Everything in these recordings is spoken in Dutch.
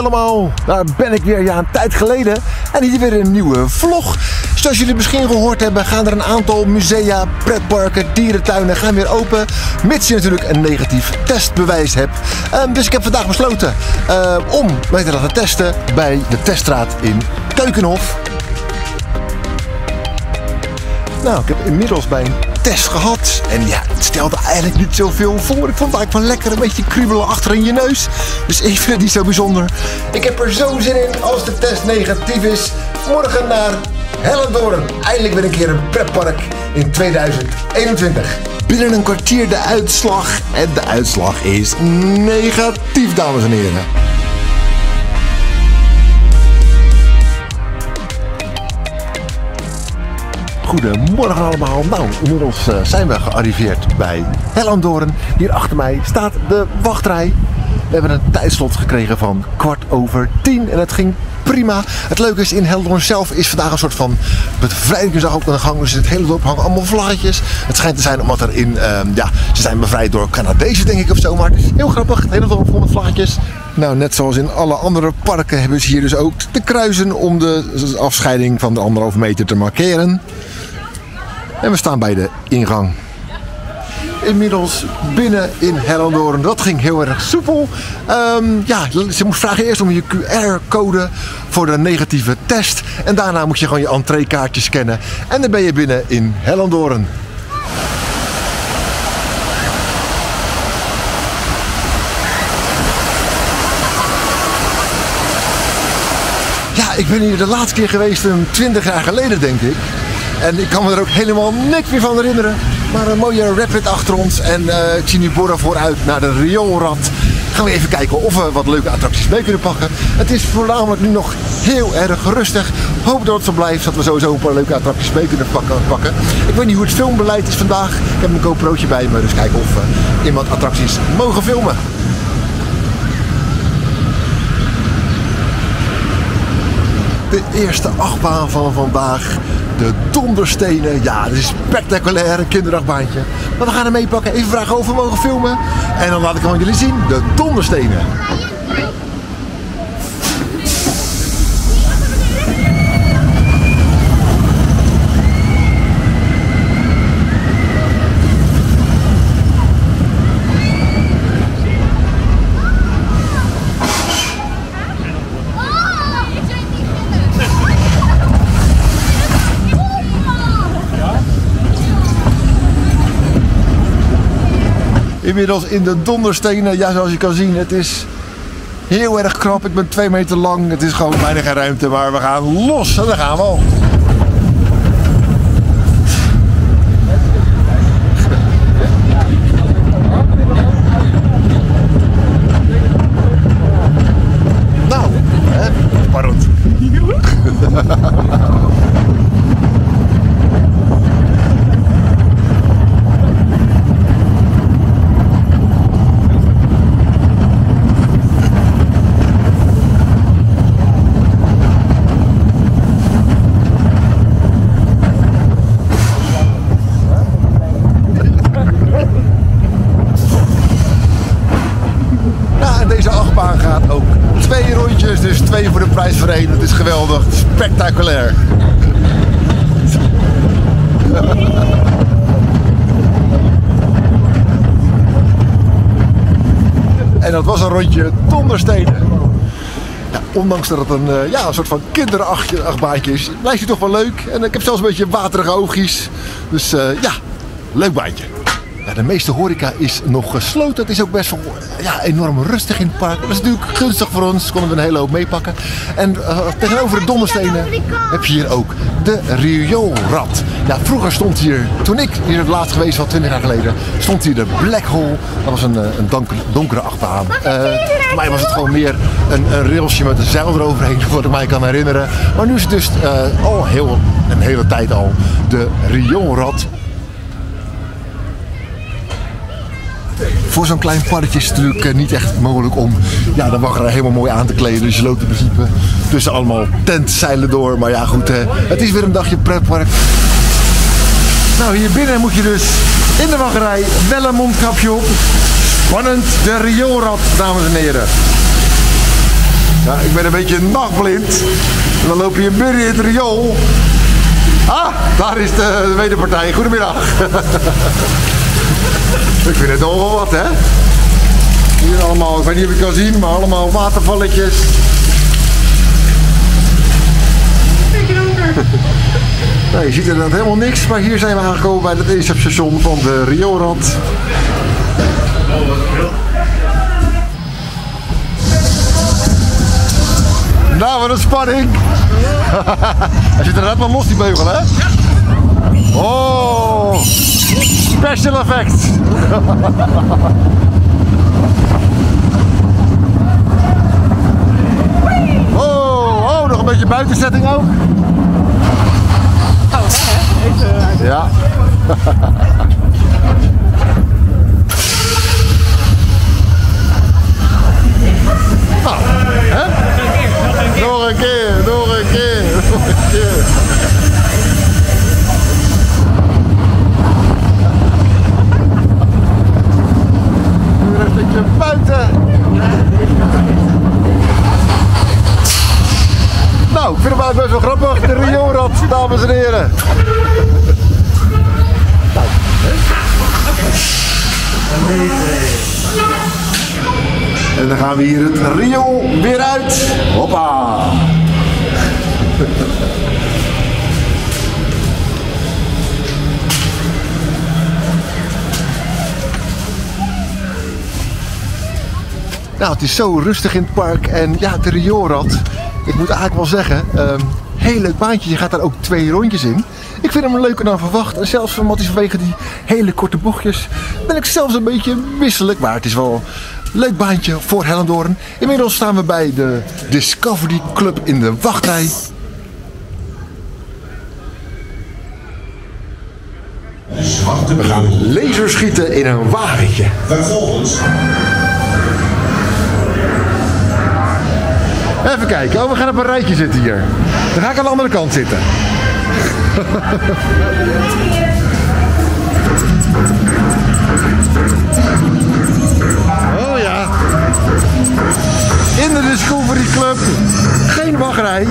Allemaal, daar ben ik weer ja, een tijd geleden en hier weer een nieuwe vlog. Zoals jullie misschien gehoord hebben gaan er een aantal musea, pretparken, dierentuinen gaan weer open. Mits je natuurlijk een negatief testbewijs hebt. Um, dus ik heb vandaag besloten uh, om mij te laten testen bij de teststraat in Keukenhof. Nou, ik heb inmiddels bij een test gehad. En ja, het stelde eigenlijk niet zoveel voor. Ik vond het eigenlijk wel lekker een beetje kriebelen achter in je neus. Dus ik vind het niet zo bijzonder. Ik heb er zo zin in als de test negatief is. Morgen naar Hellendoorn. Eindelijk weer een keer een pretpark in 2021. Binnen een kwartier de uitslag. En de uitslag is negatief, dames en heren. Goedemorgen allemaal. Nou, inmiddels uh, zijn we gearriveerd bij Hellendoorn. Hier achter mij staat de wachtrij. We hebben een tijdslot gekregen van kwart over tien en het ging prima. Het leuke is, in Hellendoorn zelf is vandaag een soort van bevrijdingsdag ook aan de gang. Dus het hele dorp hangen allemaal vlaggetjes. Het schijnt te zijn omdat er in, uh, ja, ze zijn bevrijd door Canadezen denk ik of zo. Maar heel grappig, het hele dorp vol met vlaggetjes. Nou, net zoals in alle andere parken hebben ze hier dus ook de kruisen om de afscheiding van de anderhalve meter te markeren. En we staan bij de ingang. Inmiddels binnen in Hellendoorn. Dat ging heel erg soepel. Um, ja, ze moest vragen eerst om je QR-code voor de negatieve test. En daarna moet je gewoon je entreekaartje scannen. En dan ben je binnen in Hellendoorn. Ja, ik ben hier de laatste keer geweest, een 20 jaar geleden denk ik. En ik kan me er ook helemaal niks meer van herinneren. Maar een mooie rapid achter ons. En uh, ik zie nu Bora vooruit naar de rioolrad. Gaan we even kijken of we wat leuke attracties mee kunnen pakken. Het is voornamelijk nu nog heel erg rustig. Hoop dat het zo blijft, dat we sowieso een paar leuke attracties mee kunnen pakken. Ik weet niet hoe het filmbeleid is vandaag. Ik heb een GoPro'tje bij me, dus kijken of we iemand attracties mogen filmen. De eerste achtbaan van vandaag de donderstenen. Ja, dat is een spectaculair kinderachtbaantje. Maar we gaan hem meepakken. Even vragen of we mogen filmen. En dan laat ik hem aan jullie zien. De donderstenen. Inmiddels in de donderstenen, ja zoals je kan zien, het is heel erg krap. Ik ben twee meter lang, het is gewoon bijna geen ruimte, maar we gaan los en daar gaan we al. Het is geweldig, spectaculair. en dat was een rondje donderstenen. Ja, ondanks dat het een, uh, ja, een soort van kinderachtbaantje is, blijft hij toch wel leuk. En ik heb zelfs een beetje waterige oogjes. Dus uh, ja, leuk baantje. Ja, de meeste horeca is nog gesloten. Het is ook best wel ja, enorm rustig in het park. Dat is natuurlijk gunstig voor ons. Konden we een hele hoop meepakken. En uh, tegenover de Dommerstenen heb je hier ook de rioolrad. Ja, vroeger stond hier, toen ik hier het laatst geweest was, 20 jaar geleden, stond hier de Black Hole. Dat was een, een donkere, donkere achterbaan. Uh, voor mij was het gewoon meer een, een railsje met een zeil eroverheen, wat ik mij kan herinneren. Maar nu is het dus uh, al heel, een hele tijd al de rioolrad. Voor zo'n klein parkje is het natuurlijk niet echt mogelijk om ja, de wachtrij helemaal mooi aan te kleden. Dus je loopt in principe tussen allemaal tentzeilen door. Maar ja goed, het is weer een dagje pretpark. Nou, hier binnen moet je dus in de wachtrij wel een mondkapje op. Spannend, de rioolrad, dames en heren. Ja, ik ben een beetje nachtblind. En dan loop je binnen in het riool. Ah, daar is de, de wederpartij. Goedemiddag. ik vind het wel wat, hè? Hier allemaal, ik weet niet of je kan zien, maar allemaal watervalletjes. Nou, je ziet er dan helemaal niks, maar hier zijn we aangekomen bij het instapstation van de Riorad. Nou, wat een spanning! Hij zit er net wel los, die beugel, hè? Oh! Special effect! Oh, oh, nog een beetje buitenzetting ook. Oh, hè? Even. Ja. ik vind eigenlijk best wel grappig. De Rio-rad, dames en heren. En dan gaan we hier het Rio weer uit. Hoppa. Nou, het is zo rustig in het park en ja, de Riorad. Ik moet eigenlijk wel zeggen, ehm heel leuk baantje. Je gaat daar ook twee rondjes in. Ik vind hem leuker dan verwacht. En zelfs van is vanwege die hele korte bochtjes ben ik zelfs een beetje misselijk. Maar het is wel een leuk baantje voor Hellendoorn. Inmiddels staan we bij de Discovery Club in de wachtrij. We gaan laserschieten in een wagentje. Vervolgens Even kijken. Oh, we gaan op een rijtje zitten hier. Dan ga ik aan de andere kant zitten. oh ja. In de Discovery Club. Geen wachtrij.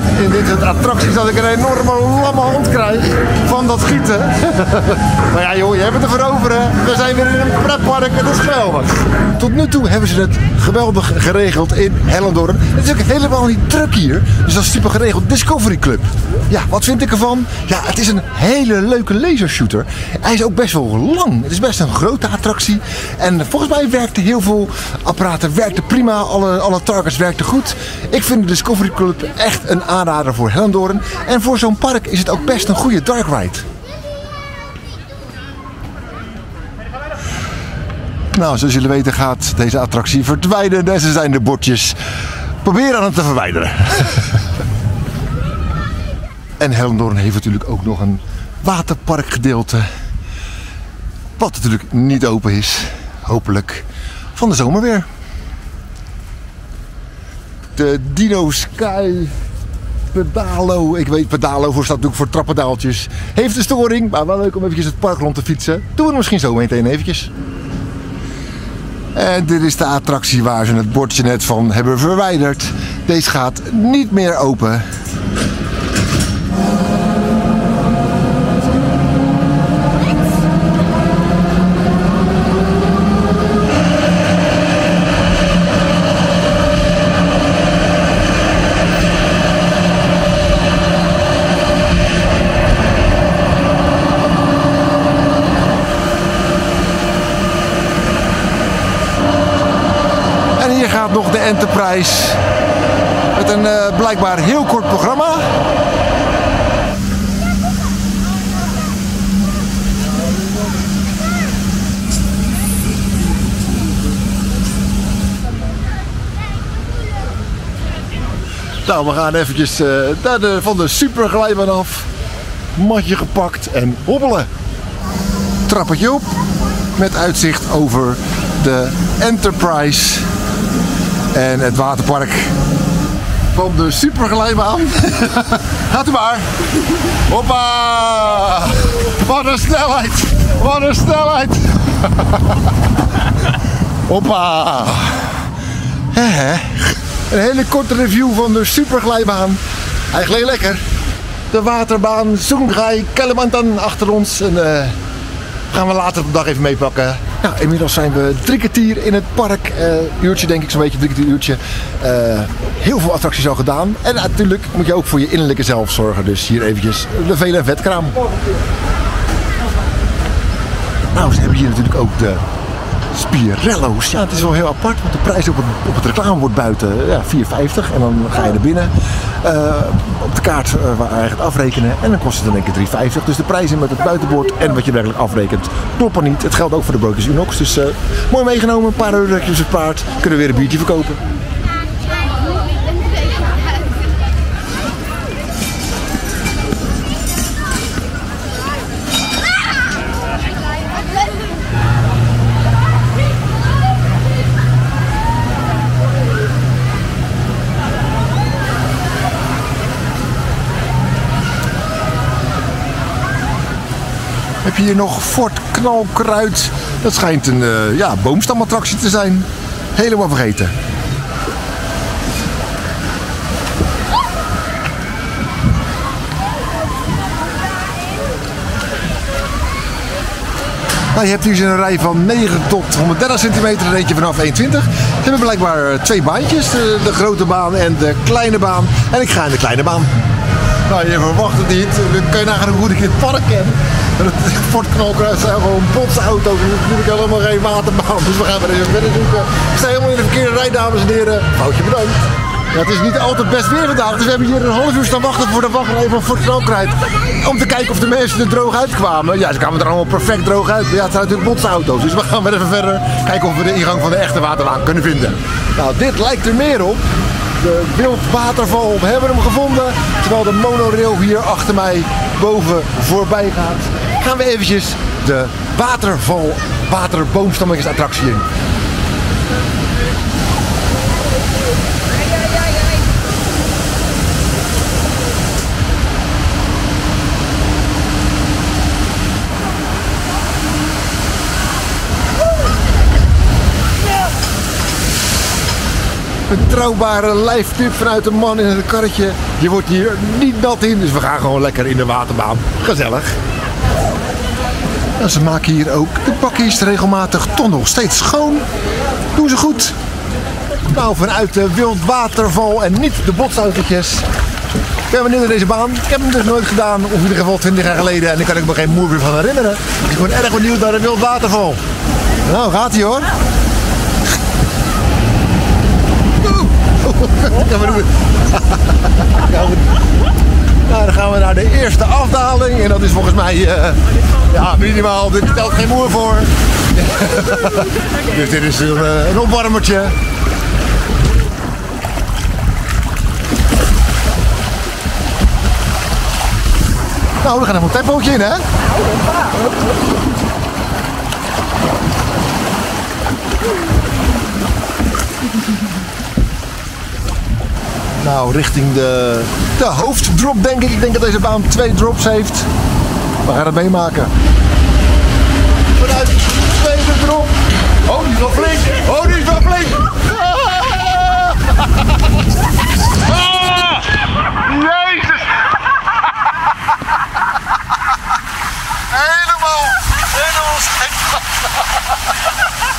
In dit soort attracties dat ik een enorme lamme hand krijg dat schieten. maar ja joh, je hebt het ervoor over hè. We zijn weer in een pretpark, het is geweldig. Tot nu toe hebben ze het geweldig geregeld in Hellendoorn. Het is ook helemaal niet druk hier. Dus dat is super geregeld. Discovery Club. Ja, wat vind ik ervan? Ja, het is een hele leuke lasershooter. Hij is ook best wel lang. Het is best een grote attractie. En volgens mij werkte heel veel apparaten werkte prima. Alle, alle targets werkten goed. Ik vind de Discovery Club echt een aanrader voor Hellendoorn. En voor zo'n park is het ook best een goede dark ride. Nou, zoals jullie weten gaat deze attractie verdwijnen. Deze zijn de bordjes. Probeer aan het te verwijderen. en Hellendoorn heeft natuurlijk ook nog een waterparkgedeelte. Wat natuurlijk niet open is. Hopelijk van de zomer weer. De Dino Sky Pedalo. Ik weet, Pedalo voor staat natuurlijk voor trappendaaltjes. Heeft een storing, maar wel leuk om eventjes het park rond te fietsen. Doen we misschien zo meteen eventjes. En dit is de attractie waar ze het bordje net van hebben verwijderd. Deze gaat niet meer open. Enterprise. Met een eh, blijkbaar heel kort programma. Nou, we gaan eventjes uh, de, van de superglijbaan af. Matje gepakt en hobbelen. Trappetje op met uitzicht over de Enterprise. En het waterpark van de superglijbaan. Gaat u maar. Hoppa! Wat een snelheid! Wat een snelheid! Hoppa! Een hele korte review van de superglijbaan. Eigenlijk lekker. De waterbaan Sungai Kalimantan achter ons. En, uh, gaan we later op de dag even meepakken. Nou, inmiddels zijn we drie in het park. Uh, uurtje denk ik zo'n beetje, drie kwartier uurtje. Uh, heel veel attracties al gedaan. En natuurlijk moet je ook voor je innerlijke zelf zorgen. Dus hier eventjes de vele vetkraam. Nou, ze hebben hier natuurlijk ook de Spirello's. Ja, het is wel heel apart, want de prijs op het, op het reclamebord buiten ja, 4,50 en dan ga je er binnen uh, op de kaart uh, waar je gaat afrekenen en dan kost het dan een keer 3,50. Dus de prijzen met het buitenbord en wat je werkelijk afrekent kloppen niet. Het geldt ook voor de broodjes Unox, dus uh, mooi meegenomen, een paar eurotjes gespaard, kunnen we weer een biertje verkopen. Heb je hier nog Fort Knalkruid. Dat schijnt een uh, ja, boomstamattractie te zijn. Helemaal vergeten. Nou, je hebt hier een rij van 9 tot 130 centimeter en eentje vanaf 21. Ze hebben blijkbaar twee baantjes, de, de, grote baan en de kleine baan. En ik ga in de kleine baan. Nou, je verwacht het niet. Dan kun je nagaan hoe ik in het park ken. Fort Knolkruis zijn gewoon botsauto's. Er is natuurlijk helemaal geen waterbaan. Dus we gaan weer even verder zoeken. We staan helemaal in de verkeerde rij, dames en heren. Foutje bedankt. Het is niet altijd best weer vandaag, dus we hebben hier een half uur staan wachten voor de wachtrij van Fort Knolkruid. Om te kijken of de mensen er droog uitkwamen. Ja, ze kwamen er allemaal perfect droog uit. Ja, het zijn natuurlijk botsauto's. Dus we gaan weer even verder kijken of we de ingang van de echte waterbaan kunnen vinden. Nou, dit lijkt er meer op de wildwaterval. We hebben hem gevonden. Terwijl de monorail hier achter mij boven voorbij gaat. Gaan we eventjes de waterval, waterboomstammetjesattractie in. betrouwbare lijftip vanuit een man in het karretje. Je wordt hier niet nat in, dus we gaan gewoon lekker in de waterbaan. Gezellig. En ze maken hier ook de bakjes regelmatig toch nog steeds schoon. Doen ze goed. Nou, vanuit de wildwaterval en niet de botsautootjes. Ik ben benieuwd naar deze baan. Ik heb hem dus nooit gedaan, of in ieder geval 20 jaar geleden. En daar kan ik me geen moer meer van herinneren. Ik ben erg benieuwd naar de wildwaterval. Nou, gaat hij hoor. nou, dan gaan we naar de eerste afdaling. En dat is volgens mij uh, ja, minimaal. Dit stelt geen moer voor. dus dit is een, uh, een opwarmertje. Nou, we gaan even een tempootje in, hè? Nou, richting de, de hoofddrop denk ik. Ik denk dat deze baan twee drops heeft. We gaan het meemaken. Vanuit de tweede drop. Oh, die is wel flink. Oh, die is wel flink. Ah! Jezus. helemaal, helemaal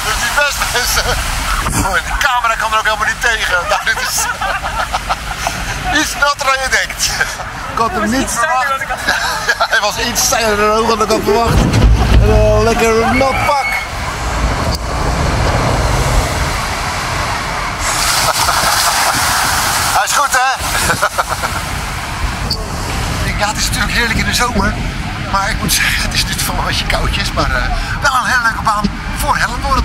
Dus die best mensen. Oh, de camera kan er ook helemaal niet tegen. Nou, dit is iets natter dan je denkt. Ik had hem niet verwacht. Ja, hij was iets steiler dan ik had verwacht. En een lekker nat pak. Hij is goed, hè? Ja, het is natuurlijk heerlijk in de zomer. Maar ik moet zeggen, het is niet van een beetje koudjes. Maar uh, wel een hele leuke baan voor Hellenborg.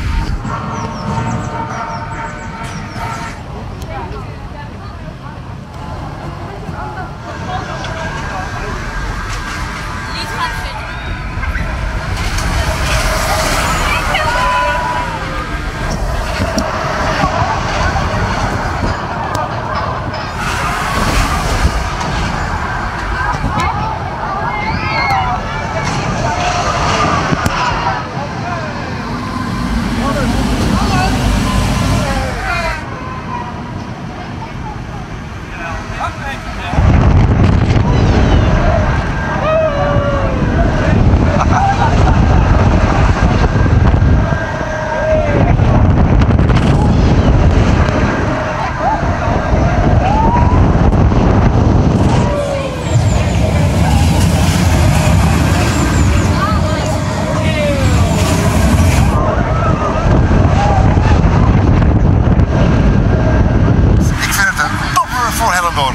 Ik vind het een topper voor Hellendoorn.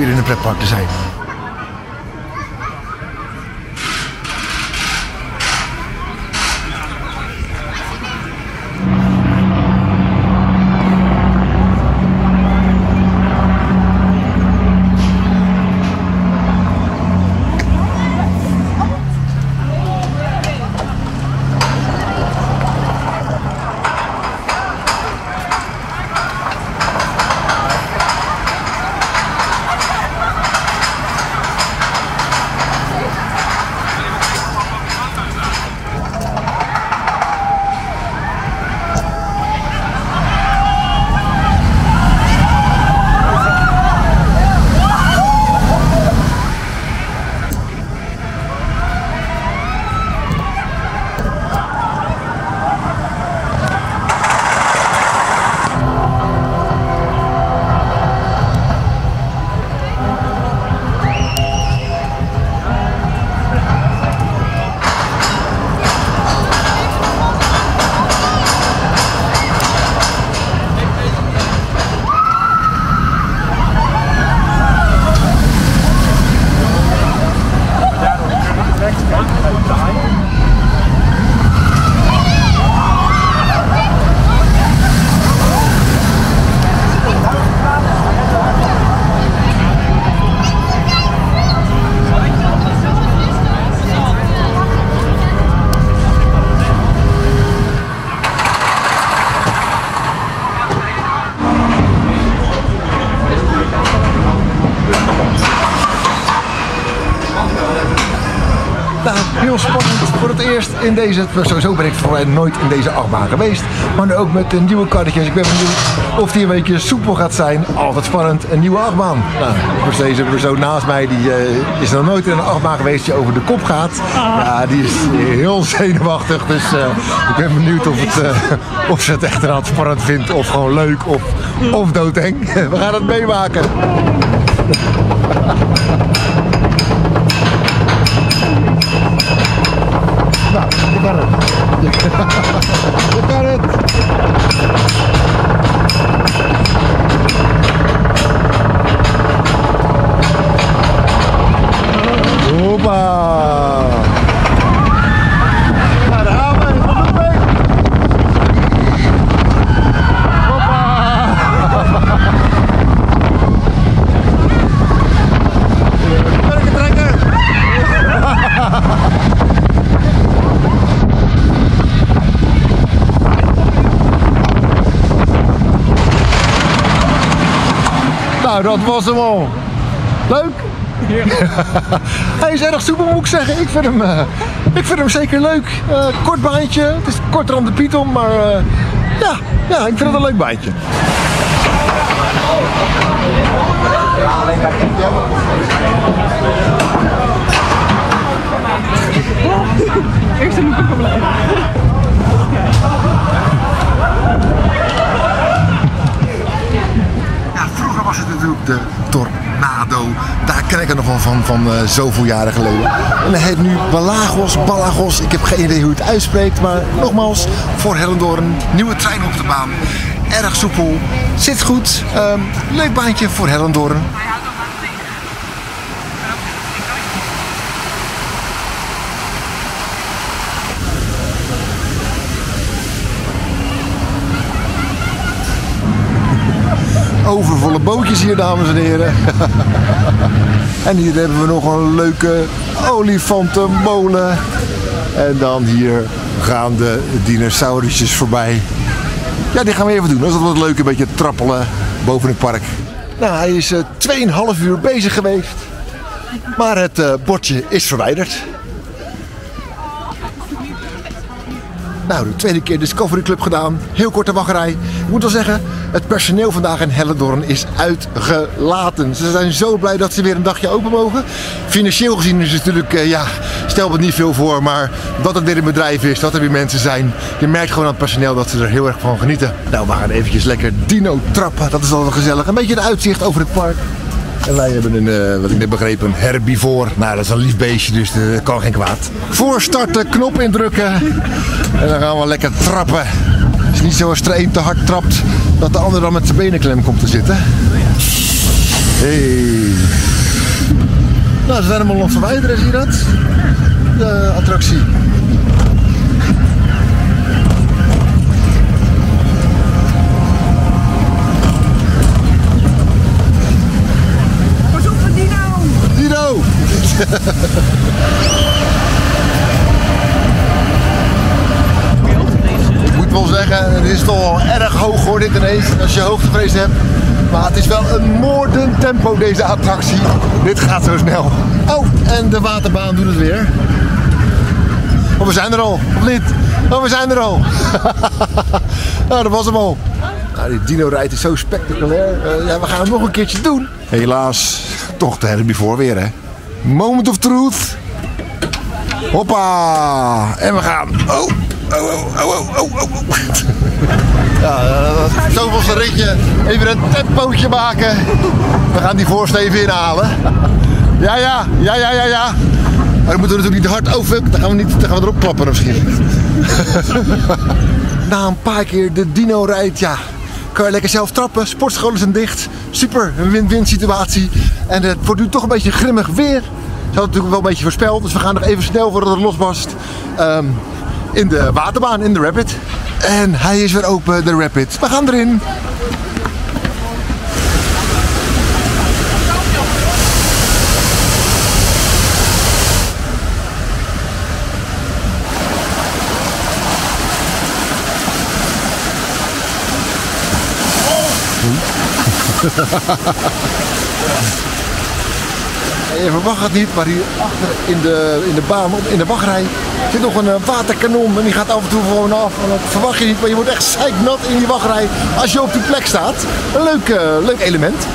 Leuk om weer in een pretpark te zijn. In deze. Sowieso ben ik voor nooit in deze achtbaan geweest. Maar nu ook met de nieuwe karretjes. Ik ben benieuwd of die een beetje soepel gaat zijn. Altijd spannend, een nieuwe achtbaan. Nou, dus deze persoon naast mij die, eh, is nog nooit in een achtbaan geweest die over de kop gaat. Ja, die is heel zenuwachtig. Dus eh, ik ben benieuwd of, het, eh, of ze het echt inderdaad spannend vindt. Of gewoon leuk of, of doodeng. We gaan het meemaken. Nou, je kan het. Je kan het. Hoppa. Nou, daar gaan we. Kom er mee. Hoppa. Trekken, trekken. Nou, dat was hem al. Leuk? Hij is erg soepel moet ik zeggen. Ik vind hem, eh, ik vind hem zeker leuk. Eh, kort baantje. Het is korter dan de Python, maar eh, ja, ja, ik vind het een leuk baantje. Van, eh, zoveel jaren geleden. En hij heet nu Balagos, Balagos. Ik heb geen idee hoe het uitspreekt. Maar nogmaals, voor Hellendoorn, nieuwe trein op de baan. Erg soepel, zit goed. Ehm, leuk baantje voor Hellendoorn. Overvolle bootjes hier, dames en heren. en hier hebben we nog een leuke olifantenmolen. En dan hier gaan de dinosaurusjes voorbij. Ja, die gaan we even doen. Dat is altijd leuk, een beetje trappelen boven het park. Nou, hij is eh, 2,5 uur bezig geweest. Maar het eh, bordje is verwijderd. Nou, de tweede keer Discovery Club gedaan. Heel korte wachtrij. Ik moet wel zeggen, Het personeel vandaag in Hellendoorn is uitgelaten. Ze zijn zo blij dat ze weer een dagje open mogen. Financieel gezien is het natuurlijk, uh, ja, stelt het niet veel voor. Maar dat het weer een bedrijf is, dat er weer mensen zijn. Je merkt gewoon aan het personeel dat ze er heel erg van genieten. Nou, we gaan eventjes lekker dino trappen. Dat is wel gezellig. Een beetje een uitzicht over het park. En wij hebben een, uh, wat ik net begreep, een herbivoor. Nou, dat is een lief beestje, dus dat kan geen kwaad. Voor starten, knop indrukken. En dan gaan we lekker trappen. Niet zo als er één te hard trapt, dat de ander dan met zijn benen klem komt te zitten. Hey. Nou, ze zijn hem al nog verwijderen, zie je dat? De attractie. Pas op met Dino! Dino! het is toch erg hoog hoor dit ineens, als je hoogtevrees hebt. Maar het is wel een moordend tempo deze attractie. Dit gaat zo snel. Oh, en de waterbaan doet het weer. Oh, we zijn er al. Of niet? Oh, we zijn er al. nou, dat was hem al. Nou, die dino-rijd is zo spectaculair. Eh, ja, we gaan hem nog een keertje doen. Helaas, toch de herbivore weer, hè. Moment of truth. Hoppa. En we gaan. Oh, oh, oh, oh, oh, oh, oh. Ja, uh, zoveelste ritje. Even een tempootje maken. We gaan die voorsteven inhalen. Ja, ja, ja, ja, ja, ja. Maar dan moeten we natuurlijk niet hard over. Dan gaan we, niet, dan gaan we erop klappen misschien. Na een paar keer de dino rijdt, ja. Kan je lekker zelf trappen. Sportscholen zijn dicht. Super, een win-win situatie. En het wordt nu toch een beetje grimmig weer. Ze hadden natuurlijk wel een beetje voorspeld. Dus we gaan nog even snel voordat het losbarst. Um, in de waterbaan, in de Rapid. En hij is weer open, de Rapid. We gaan erin. Je verwacht het niet, maar hier achter in de, in de baan, in de wachtrij, zit nog een uh, waterkanon. En die gaat af en toe gewoon af. Dat verwacht je niet, maar je wordt echt zeiknat in die wachtrij als je op die plek staat. Een leuk, uh, leuk element.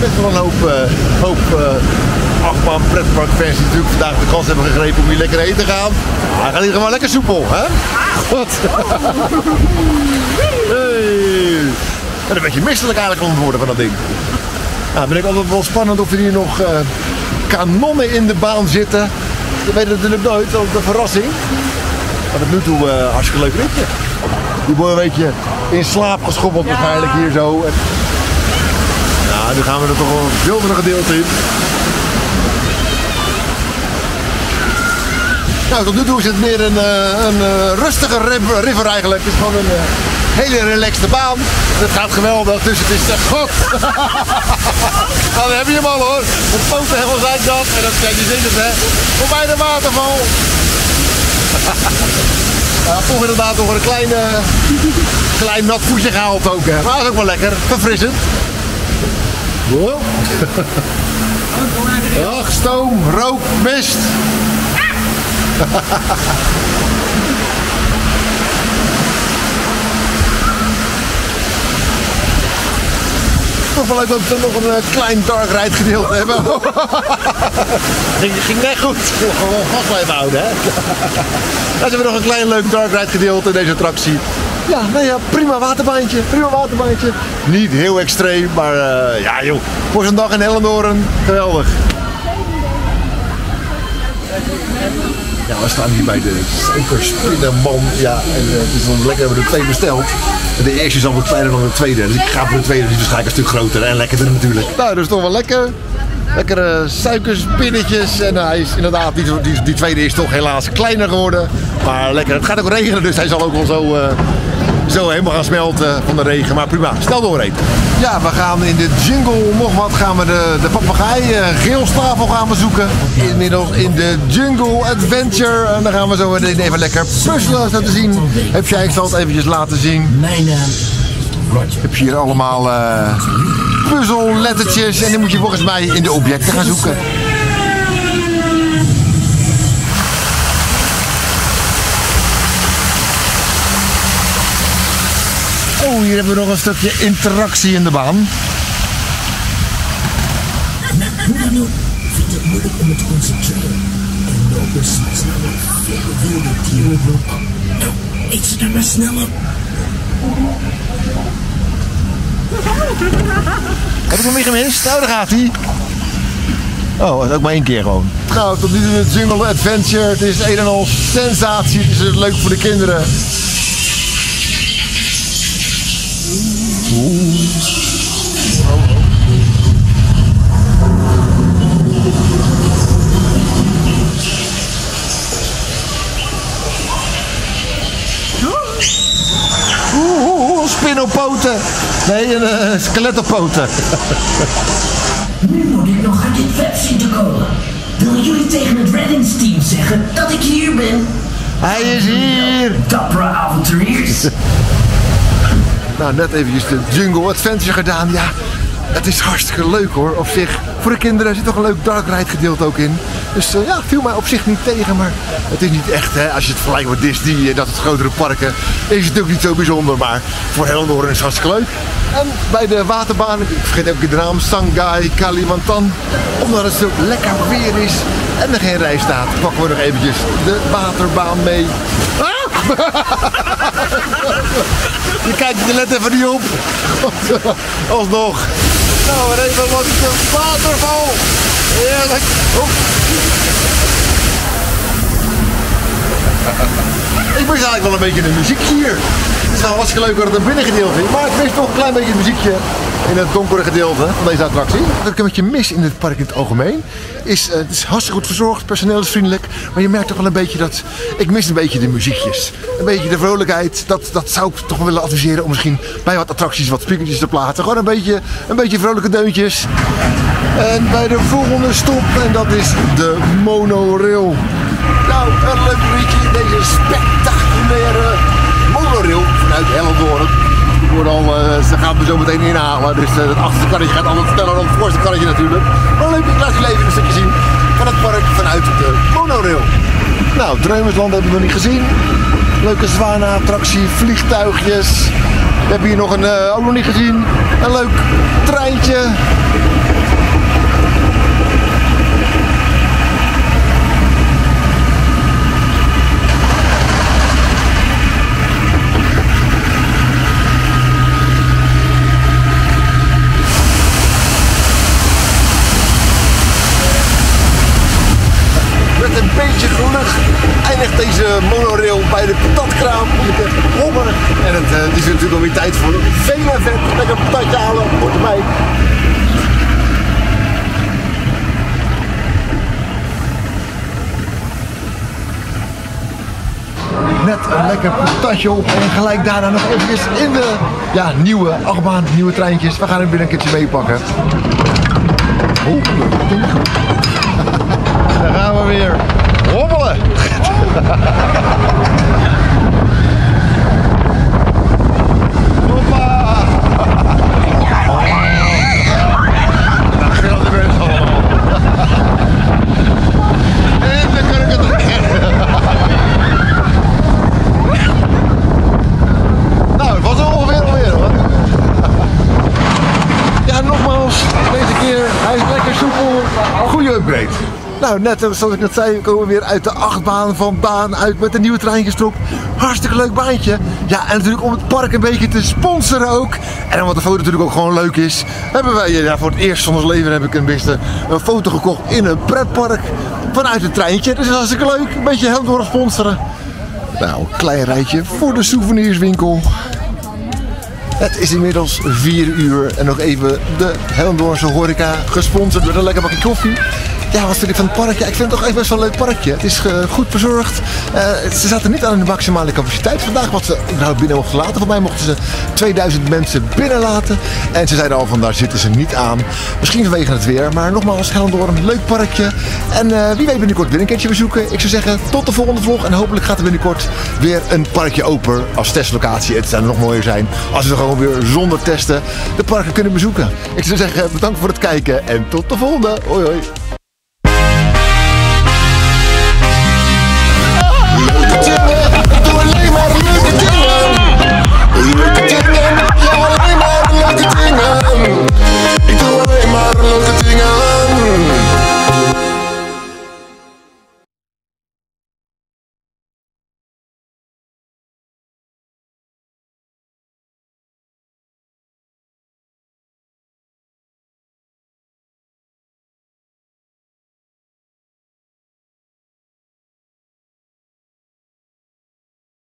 best wel een hoop, uh, hoop achtbaan pretparkfans die natuurlijk vandaag de kans hebben gegrepen om hier lekker heen te gaan. Hij gaat hier gewoon lekker soepel, hè? God. hey. Ben een beetje misselijk eigenlijk om het worden van dat ding. Nou, ben ik altijd wel spannend of er hier nog uh, kanonnen in de baan zitten. Je weet het natuurlijk nooit, dat is een verrassing. Maar tot nu toe uh, hartstikke leuk ritje. Die worden een beetje in slaap geschoppeld ja. waarschijnlijk hier zo. En... Nou, nu gaan we er toch wel een zilveren gedeelte in. Nou, tot nu toe is het meer een, een, een rustige river eigenlijk. Het is gewoon een uh, hele relaxte baan. Het gaat geweldig, dus het is uh, god. nou, dan heb je hem al hoor. Het poten helemaal zijn dat. En dat kan je zien het hè. Voorbij de waterval. Ja, toch inderdaad nog een klein, klein nat voetje gehaald ook. Hè. Maar dat is ook wel lekker, verfrissend. Wow. Ach, stoom, rook, mist. Toch wel leuk dat we nog een uh, klein dark ride gedeelte hebben. ging, ging net goed. Gewoon vast blijven houden, hè? Dan hebben we nog een klein leuk dark ride gedeelte in deze attractie. Ja, nou ja, prima waterbaantje, prima waterbaantje. Niet heel extreem, maar uh, ja joh, voor zo'n dag in Hellendoorn, geweldig. Ja, we staan hier bij de Suikerspinnenman. Ja, en uh, het is dan lekker, hebben we er twee besteld. De eerste is altijd kleiner dan de tweede. Dus ik ga voor de tweede, die is waarschijnlijk een stuk groter en lekkerder natuurlijk. Nou, dat is toch wel lekker. Lekkere suikerspinnetjes. En hij is inderdaad, die, die, die, tweede is toch helaas kleiner geworden. Maar lekker. Het gaat ook regenen, dus hij zal ook wel zo, uh, zo helemaal gaan smelten van de regen. Maar prima, snel doorheen. Ja, we gaan in de jungle nog wat. Gaan we de, de papegaai, uh, geelstavel gaan we zoeken. Inmiddels in de jungle adventure. En dan gaan we zo even lekker puzzelen laten zien. Heb jij, ik zal het eventjes laten zien. Mijn naam Heb je hier allemaal... Uh, puzzellettertjes. En die moet je volgens mij in de objecten gaan zoeken. Oh, hier hebben we nog een stukje interactie in de baan. Hoe dan ook vindt het moeilijk om me te concentreren. En lopen veel wilde dieren. Nou, dan maar snel op. Heb ik hem weer gemist? Nou, daar gaat hij. Oh, dat is ook maar één keer gewoon. Nou, tot nu toe het Jungle Adventure. Het is een en al sensatie. Het is leuk voor de kinderen. Oeh, oeh, oeh, spin op poten. Nee, een uh, skelet op poten. Nu moet ik nog uit dit web zien te komen. Wil jullie tegen het reddingsteam zeggen dat ik hier ben? Hij is hier. Dappere avonturiers. Nou, net eventjes de Jungle Adventure gedaan. Ja, het is hartstikke leuk hoor. Op zich, voor de kinderen zit toch een leuk dark ride gedeelte ook in. Dus eh, ja, viel mij op zich niet tegen. Maar het is niet echt, hè, als je het vergelijkt met Disney en dat het grotere parken, is het ook niet zo bijzonder. Maar voor Hellendoorn is het hartstikke leuk. En bij de waterbaan, ik vergeet ook de naam, Shanghai, Kalimantan. Omdat het zo lekker weer is en er geen rij staat, pakken we nog eventjes de waterbaan mee. Ah! Je kijkt er let even niet op. Alsnog. Nou, weer even wat de waterval. Heerlijk. Oh. Ik mis eigenlijk wel een beetje de muziek hier. Het is wel hartstikke leuk dat het een binnengedeelte is, maar ik mis toch een klein beetje het muziekje in het donkere gedeelte van deze attractie. Wat ik een beetje mis in het park in het algemeen is, uh, het is hartstikke goed verzorgd, personeel is vriendelijk, maar je merkt toch wel een beetje dat, ik mis een beetje de muziekjes. Een beetje de vrolijkheid, dat, dat zou ik toch wel willen adviseren om misschien bij wat attracties wat speakertjes te plaatsen. Gewoon een beetje, een beetje vrolijke deuntjes. En bij de volgende stop, en dat is de monorail. Nou, een leuk in deze spectaculaire monorail vanuit Hellendoorn. Worden al, uh, ze gaan me zo meteen inhalen, dus het achterste karretje gaat altijd sneller dan het voorste karretje natuurlijk. Maar leuk, ik laat jullie even een stukje zien van het park vanuit de monorail. Nou, Dreumersland hebben we nog niet gezien. Leuke zwanenattractie, vliegtuigjes. We hebben hier nog een, uh, ook nog niet gezien, een leuk treintje. Een vele vet. Lekker patatje halen. Hoort erbij. Net een lekker patatje op en gelijk daarna nog eventjes in de ja, nieuwe achtbaan, nieuwe treintjes. We gaan hem binnen een keertje meepakken. Oh, dat ging goed. Daar gaan we weer. Hobbelen! Hoppa! Dat geldt de mensen allemaal. En dan kan ik het Nou, het was er ongeveer alweer hoor. Ja, nogmaals, deze keer, hij is lekker soepel. Goede upgrade. Nou, net zoals ik net zei, komen we weer uit de achtbaan van baan uit met een nieuwe treintjes erop. Hartstikke leuk baantje. Ja, en natuurlijk om het park een beetje te sponsoren ook. En omdat de foto natuurlijk ook gewoon leuk is, hebben wij ja, voor het eerst van ons leven heb ik een beste een foto gekocht in een pretpark vanuit het treintje. Dus dat is hartstikke leuk. Een beetje helemaal sponsoren. Nou, een klein rijtje voor de souvenirswinkel. Het is inmiddels 4 uur en nog even de Hellendoornse horeca gesponsord door een lekker bakje koffie. Ja, wat vind ik van het park? Ja, ik vind het toch echt best wel een leuk parkje. Het is eh, goed verzorgd. Eh, ze zaten niet aan de maximale capaciteit vandaag, wat ze überhaupt binnen mochten laten. Voor mij mochten ze 2000 mensen binnenlaten. En ze zeiden al van daar zitten ze niet aan. Misschien vanwege het weer, maar nogmaals, Hellendoorn, een leuk parkje. En eh, wie weet binnenkort weer een keertje bezoeken. Ik zou zeggen, tot de volgende vlog. En hopelijk gaat er binnenkort weer een parkje open als testlocatie. Het zou nog mooier zijn als we gewoon weer zonder testen de parken kunnen bezoeken. Ik zou zeggen, bedankt voor het kijken en tot de volgende. Hoi hoi.